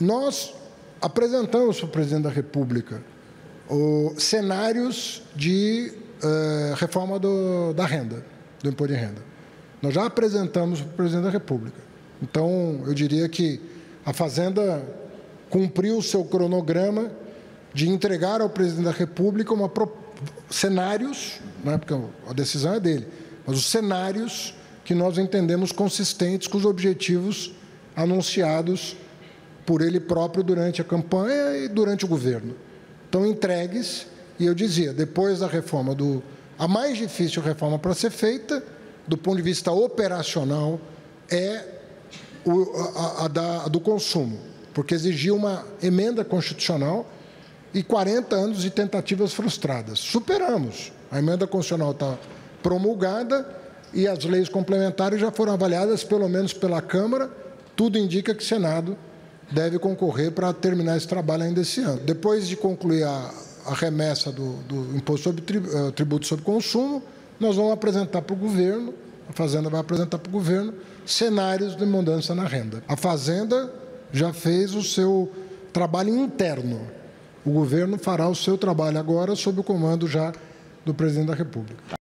Nós apresentamos para o presidente da República os cenários de uh, reforma do, da renda, do imposto de renda. Nós já apresentamos para o presidente da República. Então, eu diria que a Fazenda cumpriu o seu cronograma de entregar ao presidente da República uma pro... cenários, né, porque a decisão é dele, mas os cenários que nós entendemos consistentes com os objetivos anunciados por ele próprio durante a campanha e durante o governo. Então, entregues, e eu dizia, depois da reforma do. A mais difícil reforma para ser feita, do ponto de vista operacional, é o, a, a, da, a do consumo, porque exigia uma emenda constitucional e 40 anos de tentativas frustradas. Superamos. A emenda constitucional está promulgada e as leis complementares já foram avaliadas, pelo menos pela Câmara. Tudo indica que o Senado deve concorrer para terminar esse trabalho ainda esse ano. Depois de concluir a, a remessa do, do imposto sobre uh, tributo sobre consumo, nós vamos apresentar para o governo, a Fazenda vai apresentar para o governo cenários de mudança na renda. A Fazenda já fez o seu trabalho interno. O governo fará o seu trabalho agora sob o comando já do presidente da República.